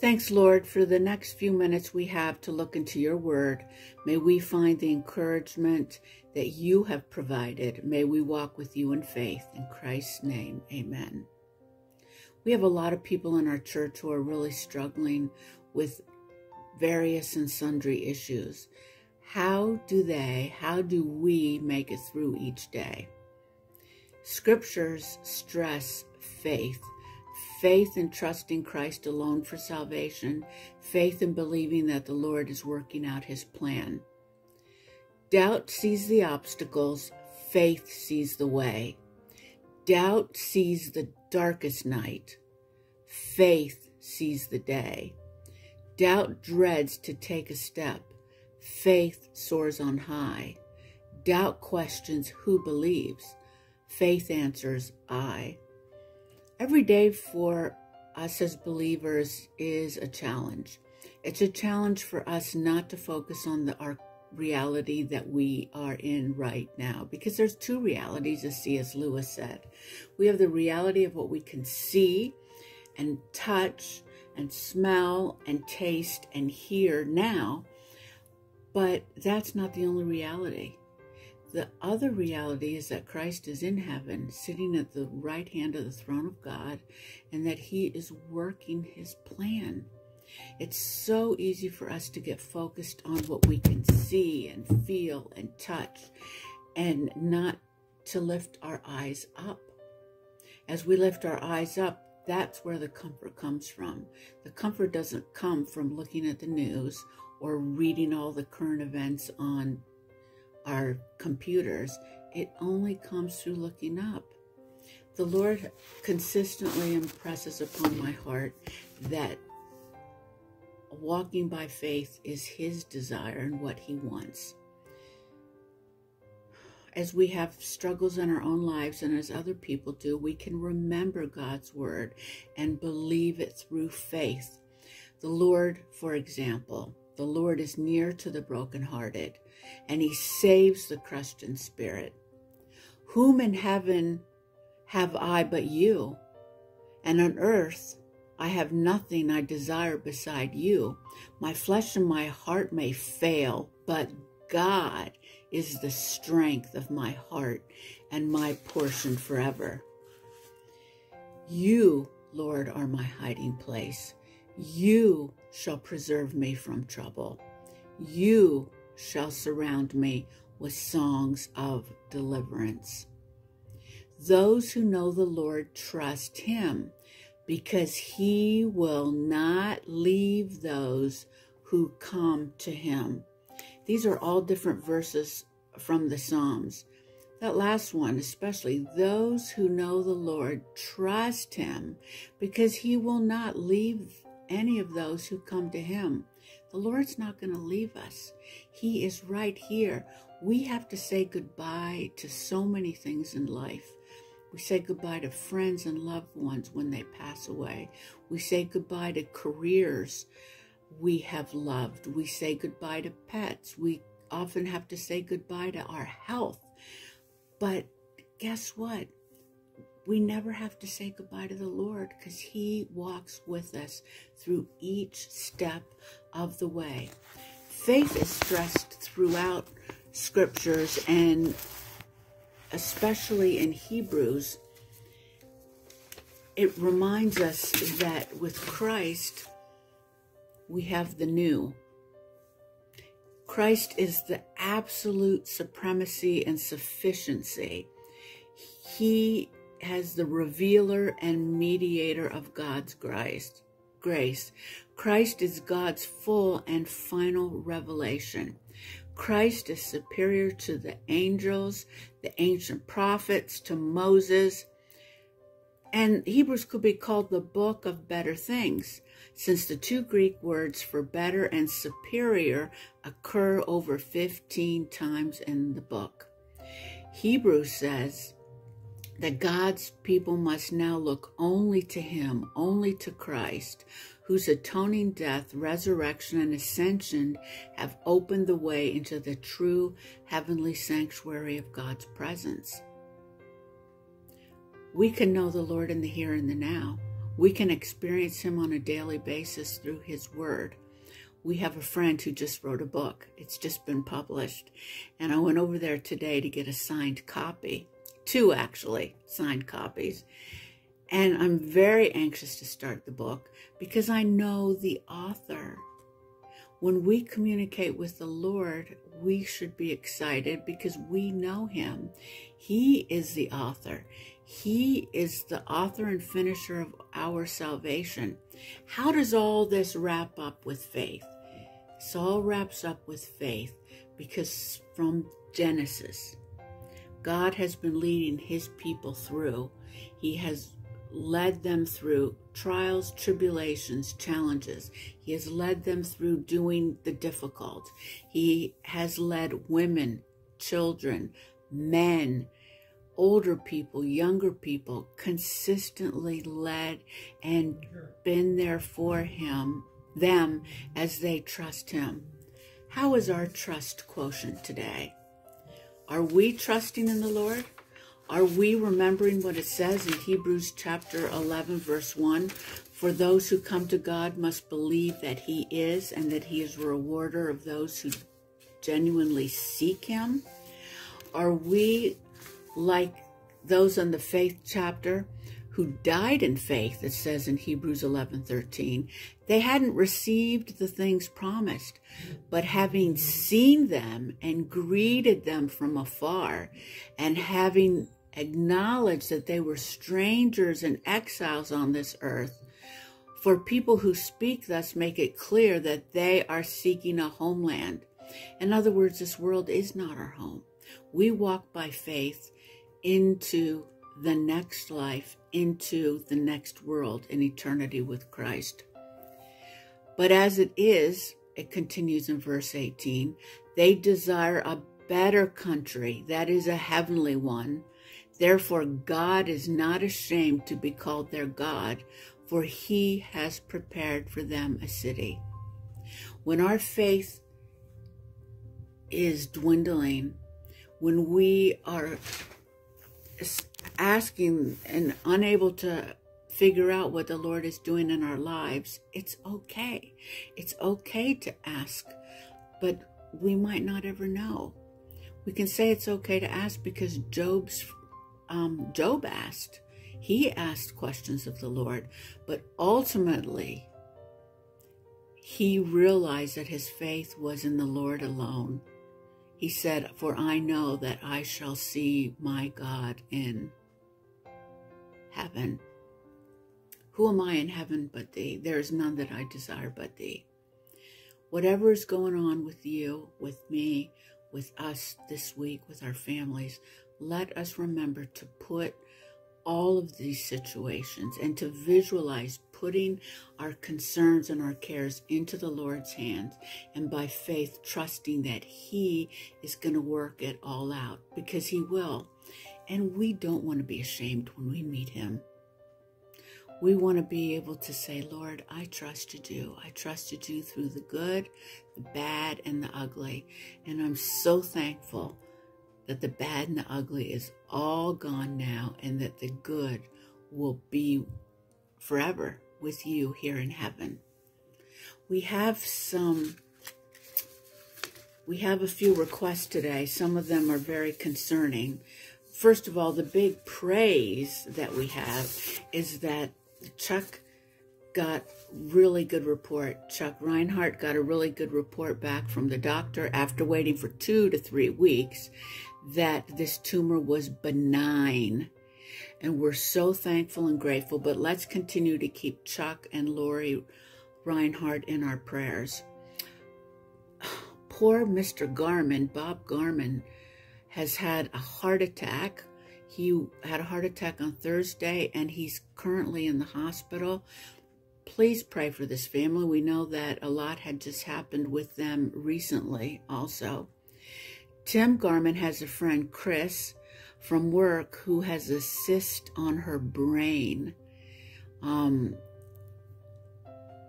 Thanks, Lord, for the next few minutes we have to look into your word. May we find the encouragement that you have provided. May we walk with you in faith. In Christ's name, amen. We have a lot of people in our church who are really struggling with various and sundry issues. How do they, how do we make it through each day? Scriptures stress faith faith in trusting Christ alone for salvation, faith in believing that the Lord is working out his plan. Doubt sees the obstacles, faith sees the way. Doubt sees the darkest night, faith sees the day. Doubt dreads to take a step, faith soars on high. Doubt questions who believes, faith answers I. Every day for us as believers is a challenge. It's a challenge for us not to focus on the our reality that we are in right now because there's two realities as C.S. Lewis said. We have the reality of what we can see and touch and smell and taste and hear now, but that's not the only reality. The other reality is that Christ is in heaven, sitting at the right hand of the throne of God, and that he is working his plan. It's so easy for us to get focused on what we can see and feel and touch and not to lift our eyes up. As we lift our eyes up, that's where the comfort comes from. The comfort doesn't come from looking at the news or reading all the current events on our computers, it only comes through looking up. The Lord consistently impresses upon my heart that walking by faith is His desire and what He wants. As we have struggles in our own lives and as other people do, we can remember God's word and believe it through faith. The Lord, for example, the Lord is near to the brokenhearted, and he saves the crushed in spirit. Whom in heaven have I but you? And on earth I have nothing I desire beside you. My flesh and my heart may fail, but God is the strength of my heart and my portion forever. You, Lord, are my hiding place. You shall preserve me from trouble. You shall surround me with songs of deliverance. Those who know the Lord trust him because he will not leave those who come to him. These are all different verses from the Psalms. That last one, especially, those who know the Lord trust him because he will not leave any of those who come to him. The Lord's not going to leave us. He is right here. We have to say goodbye to so many things in life. We say goodbye to friends and loved ones when they pass away. We say goodbye to careers we have loved. We say goodbye to pets. We often have to say goodbye to our health. But guess what? we never have to say goodbye to the Lord because He walks with us through each step of the way. Faith is stressed throughout scriptures and especially in Hebrews. It reminds us that with Christ, we have the new. Christ is the absolute supremacy and sufficiency. He as the revealer and mediator of God's grace. Grace. Christ is God's full and final revelation. Christ is superior to the angels, the ancient prophets, to Moses. And Hebrews could be called the book of better things, since the two Greek words for better and superior occur over 15 times in the book. Hebrews says, that God's people must now look only to him, only to Christ, whose atoning death, resurrection, and ascension have opened the way into the true heavenly sanctuary of God's presence. We can know the Lord in the here and the now. We can experience Him on a daily basis through His Word. We have a friend who just wrote a book. It's just been published. And I went over there today to get a signed copy, two actually signed copies. And I'm very anxious to start the book because I know the author. When we communicate with the Lord, we should be excited because we know him. He is the author. He is the author and finisher of our salvation. How does all this wrap up with faith? This all wraps up with faith because from Genesis, God has been leading his people through. He has led them through trials, tribulations, challenges. He has led them through doing the difficult. He has led women, children, men, older people, younger people, consistently led and been there for him, them as they trust him. How is our trust quotient today? Are we trusting in the Lord? Are we remembering what it says in Hebrews chapter 11, verse 1? For those who come to God must believe that He is and that He is a rewarder of those who genuinely seek Him? Are we like those on the faith chapter who died in faith, it says in Hebrews 11 13? They hadn't received the things promised, but having seen them and greeted them from afar, and having acknowledged that they were strangers and exiles on this earth. For people who speak thus make it clear that they are seeking a homeland. In other words, this world is not our home. We walk by faith into the next life, into the next world in eternity with Christ. But as it is, it continues in verse 18, they desire a better country, that is a heavenly one. Therefore, God is not ashamed to be called their God, for he has prepared for them a city. When our faith is dwindling, when we are asking and unable to figure out what the Lord is doing in our lives, it's okay. It's okay to ask, but we might not ever know. We can say it's okay to ask because Job's um, Job asked. He asked questions of the Lord, but ultimately, he realized that his faith was in the Lord alone. He said, For I know that I shall see my God in heaven. Who am I in heaven but thee? There is none that I desire but thee. Whatever is going on with you, with me, with us this week, with our families, let us remember to put all of these situations and to visualize putting our concerns and our cares into the Lord's hands and by faith trusting that He is going to work it all out because He will. And we don't want to be ashamed when we meet Him. We want to be able to say, Lord, I trusted you. I trusted you through the good, the bad, and the ugly. And I'm so thankful that the bad and the ugly is all gone now and that the good will be forever with you here in heaven. We have some, we have a few requests today. Some of them are very concerning. First of all, the big praise that we have is that Chuck got really good report. Chuck Reinhardt got a really good report back from the doctor after waiting for two to three weeks that this tumor was benign. And we're so thankful and grateful. But let's continue to keep Chuck and Lori Reinhardt in our prayers. Poor Mr. Garman, Bob Garman, has had a heart attack. He had a heart attack on Thursday and he's currently in the hospital. Please pray for this family. We know that a lot had just happened with them recently also. Tim Garman has a friend, Chris, from work who has a cyst on her brain. Um,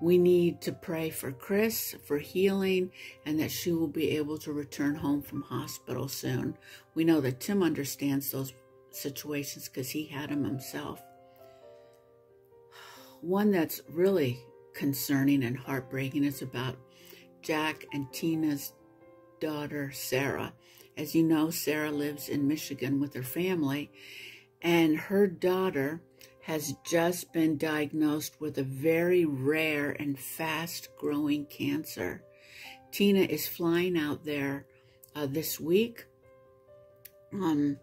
we need to pray for Chris for healing and that she will be able to return home from hospital soon. We know that Tim understands those situations because he had them himself. one that's really concerning and heartbreaking is about Jack and Tina's daughter, Sarah. As you know, Sarah lives in Michigan with her family, and her daughter has just been diagnosed with a very rare and fast growing cancer. Tina is flying out there uh, this week. Um,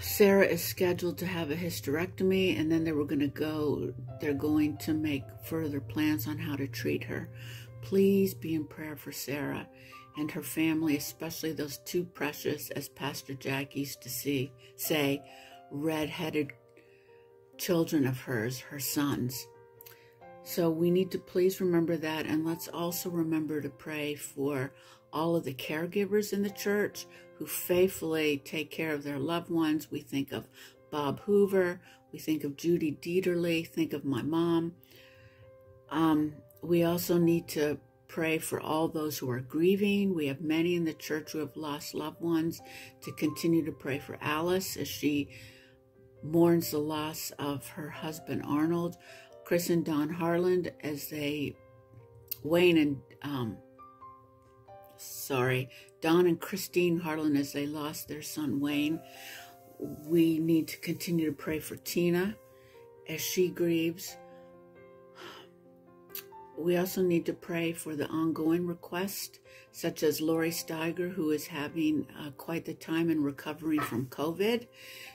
Sarah is scheduled to have a hysterectomy, and then they were going to go, they're going to make further plans on how to treat her. Please be in prayer for Sarah and her family, especially those two precious, as Pastor Jack used to see, say, red-headed children of hers, her sons. So we need to please remember that, and let's also remember to pray for all of the caregivers in the church who faithfully take care of their loved ones. We think of Bob Hoover, we think of Judy Dieterle, think of my mom. Um, we also need to pray for all those who are grieving. We have many in the church who have lost loved ones to continue to pray for Alice as she mourns the loss of her husband Arnold. Chris and Don Harland as they, Wayne and, um, sorry, Don and Christine Harland as they lost their son Wayne. We need to continue to pray for Tina as she grieves. We also need to pray for the ongoing requests, such as Lori Steiger, who is having uh, quite the time in recovering from COVID.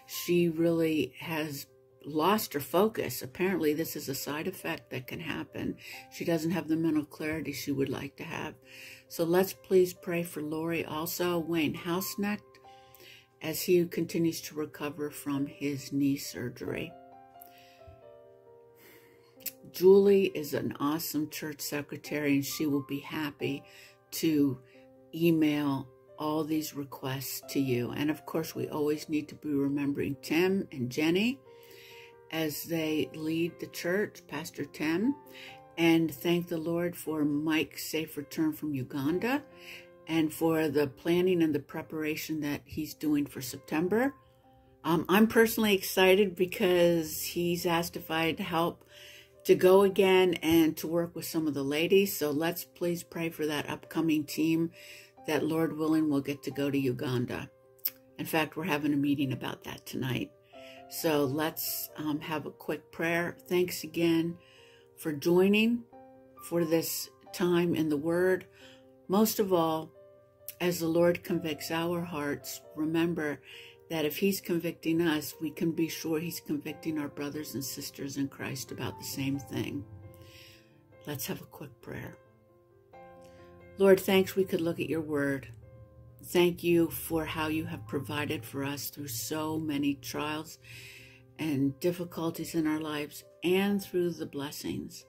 She really has lost her focus. Apparently, this is a side effect that can happen. She doesn't have the mental clarity she would like to have. So let's please pray for Lori. Also, Wayne Houseknecht, as he continues to recover from his knee surgery. Julie is an awesome church secretary and she will be happy to email all these requests to you. And of course, we always need to be remembering Tim and Jenny as they lead the church, Pastor Tim, and thank the Lord for Mike's safe return from Uganda and for the planning and the preparation that he's doing for September. Um, I'm personally excited because he's asked if I'd help to go again and to work with some of the ladies. So let's please pray for that upcoming team that Lord willing will get to go to Uganda. In fact, we're having a meeting about that tonight. So let's um, have a quick prayer. Thanks again for joining for this time in the Word. Most of all, as the Lord convicts our hearts, remember that if he's convicting us, we can be sure he's convicting our brothers and sisters in Christ about the same thing. Let's have a quick prayer. Lord, thanks we could look at your word. Thank you for how you have provided for us through so many trials and difficulties in our lives and through the blessings.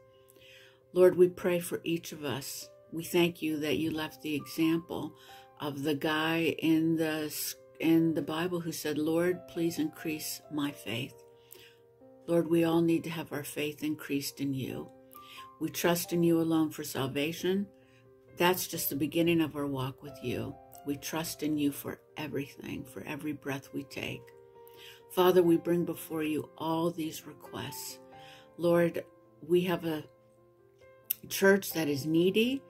Lord, we pray for each of us. We thank you that you left the example of the guy in the in the Bible who said, Lord, please increase my faith. Lord, we all need to have our faith increased in you. We trust in you alone for salvation. That's just the beginning of our walk with you. We trust in you for everything, for every breath we take. Father, we bring before you all these requests. Lord, we have a church that is needy,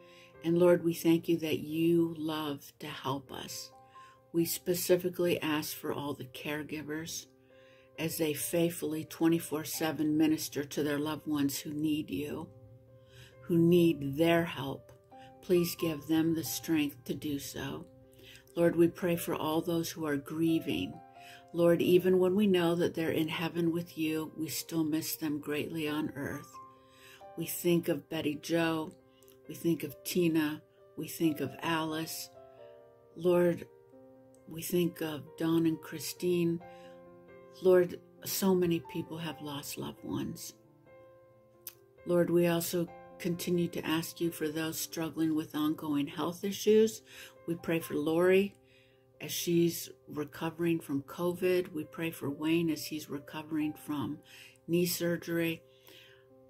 and Lord, we thank you that you love to help us. We specifically ask for all the caregivers as they faithfully 24 7 minister to their loved ones who need you, who need their help. Please give them the strength to do so. Lord, we pray for all those who are grieving. Lord, even when we know that they're in heaven with you, we still miss them greatly on earth. We think of Betty Joe. We think of Tina. We think of Alice. Lord, we think of Don and Christine. Lord, so many people have lost loved ones. Lord, we also continue to ask you for those struggling with ongoing health issues. We pray for Lori as she's recovering from COVID. We pray for Wayne as he's recovering from knee surgery.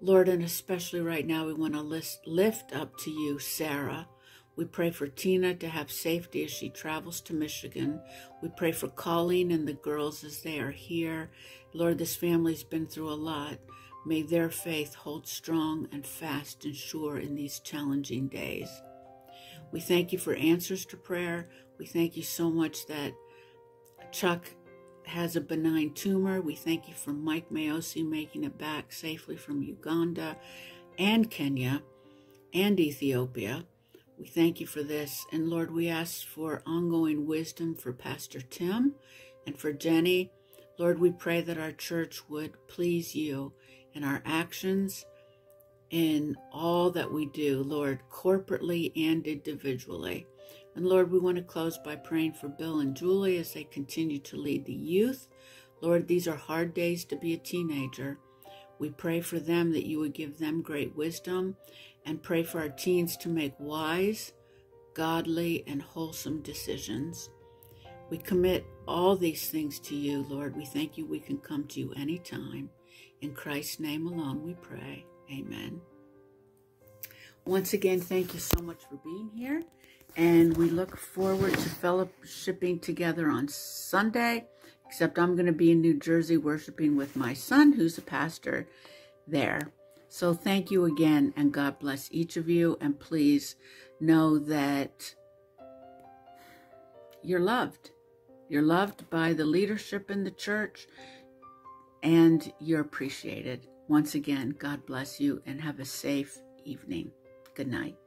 Lord, and especially right now, we want to lift up to you Sarah we pray for Tina to have safety as she travels to Michigan. We pray for Colleen and the girls as they are here. Lord, this family's been through a lot. May their faith hold strong and fast and sure in these challenging days. We thank you for answers to prayer. We thank you so much that Chuck has a benign tumor. We thank you for Mike Mayosi making it back safely from Uganda and Kenya and Ethiopia. We thank you for this. And Lord, we ask for ongoing wisdom for Pastor Tim and for Jenny. Lord, we pray that our church would please you in our actions, in all that we do, Lord, corporately and individually. And Lord, we want to close by praying for Bill and Julie as they continue to lead the youth. Lord, these are hard days to be a teenager. We pray for them that you would give them great wisdom and pray for our teens to make wise, godly, and wholesome decisions. We commit all these things to you, Lord. We thank you we can come to you anytime. In Christ's name alone we pray. Amen. Once again, thank you so much for being here. And we look forward to fellowshipping together on Sunday, except I'm going to be in New Jersey worshiping with my son, who's a pastor there. So thank you again, and God bless each of you. And please know that you're loved. You're loved by the leadership in the church, and you're appreciated. Once again, God bless you, and have a safe evening. Good night.